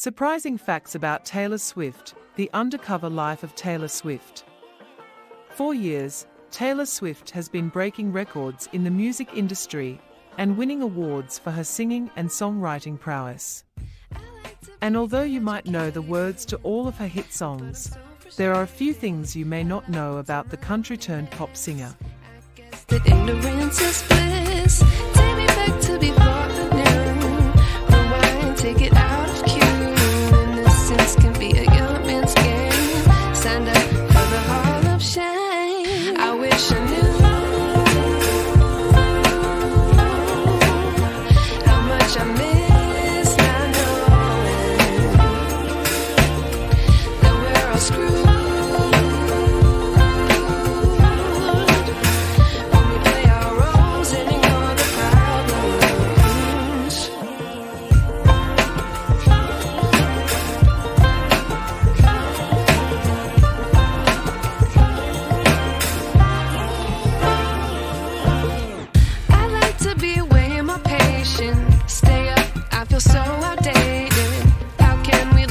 Surprising facts about Taylor Swift The undercover life of Taylor Swift. For years, Taylor Swift has been breaking records in the music industry and winning awards for her singing and songwriting prowess. And although you might know the words to all of her hit songs, there are a few things you may not know about the country turned pop singer.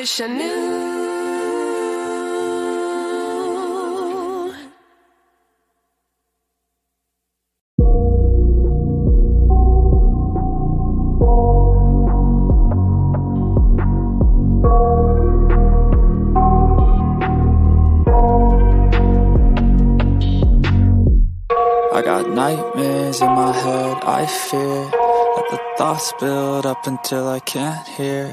Wish I knew. I got nightmares in my head, I fear that the thoughts build up until I can't hear.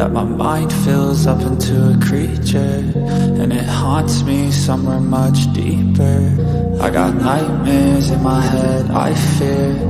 That my mind fills up into a creature, and it haunts me somewhere much deeper. I got nightmares in my head, I fear